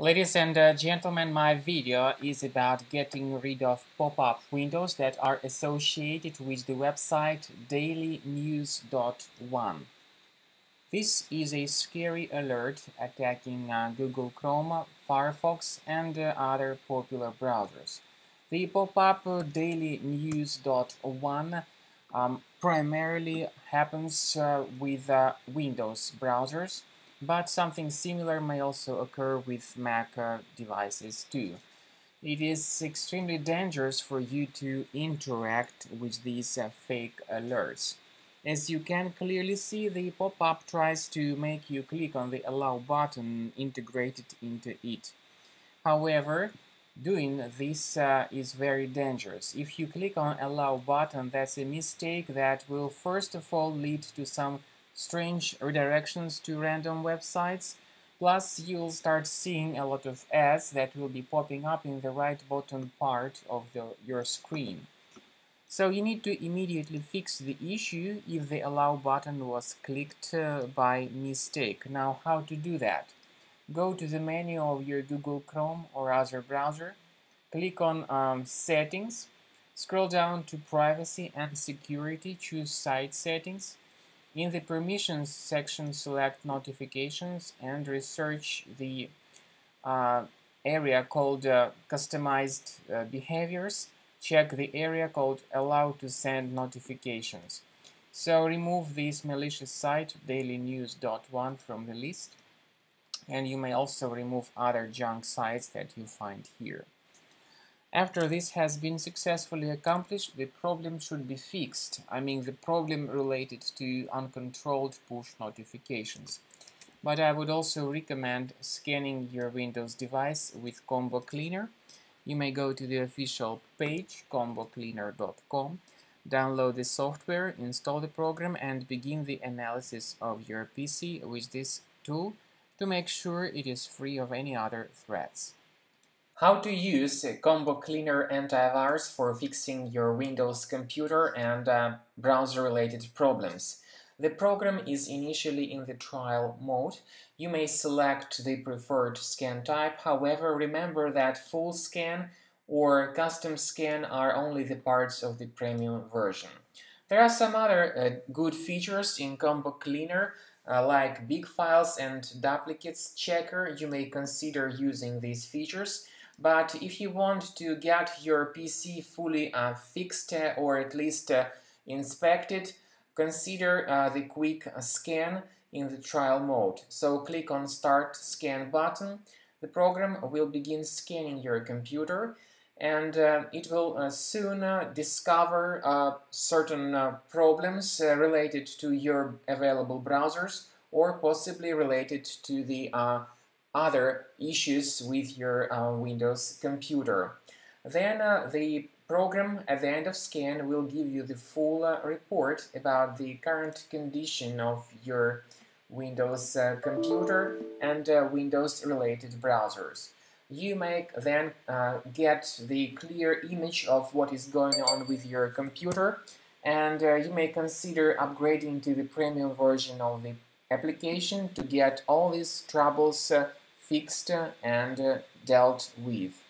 Ladies and uh, gentlemen, my video is about getting rid of pop-up windows that are associated with the website dailynews.one. This is a scary alert attacking uh, Google Chrome, Firefox and uh, other popular browsers. The pop-up dailynews.one um, primarily happens uh, with uh, Windows browsers but something similar may also occur with Mac uh, devices too. It is extremely dangerous for you to interact with these uh, fake alerts. As you can clearly see, the pop-up tries to make you click on the Allow button integrated into it. However, doing this uh, is very dangerous. If you click on Allow button, that's a mistake that will first of all lead to some strange redirections to random websites. Plus, you'll start seeing a lot of ads that will be popping up in the right bottom part of the, your screen. So you need to immediately fix the issue if the allow button was clicked uh, by mistake. Now how to do that? Go to the menu of your Google Chrome or other browser, click on um, settings, scroll down to privacy and security, choose site settings, in the permissions section, select notifications and research the uh, area called uh, customized uh, behaviors. Check the area called allow to send notifications. So remove this malicious site dailynews.one from the list and you may also remove other junk sites that you find here. After this has been successfully accomplished, the problem should be fixed. I mean the problem related to uncontrolled push notifications. But I would also recommend scanning your Windows device with Combo Cleaner. You may go to the official page, combocleaner.com, download the software, install the program, and begin the analysis of your PC with this tool to make sure it is free of any other threats. How to use Combo Cleaner Antivirus for fixing your Windows computer and uh, browser-related problems. The program is initially in the trial mode. You may select the preferred scan type, however remember that full scan or custom scan are only the parts of the premium version. There are some other uh, good features in Combo Cleaner uh, like big files and duplicates checker. You may consider using these features. But if you want to get your PC fully uh, fixed uh, or at least uh, inspected, consider uh, the quick scan in the trial mode. So click on Start Scan button. The program will begin scanning your computer and uh, it will uh, soon discover certain problems related to your available browsers or possibly related to the other issues with your uh, Windows computer. Then uh, the program at the end of scan will give you the full uh, report about the current condition of your Windows uh, computer and uh, Windows related browsers. You may then uh, get the clear image of what is going on with your computer and you may consider upgrading to the premium version of the application to get all these troubles fixed and uh, dealt with.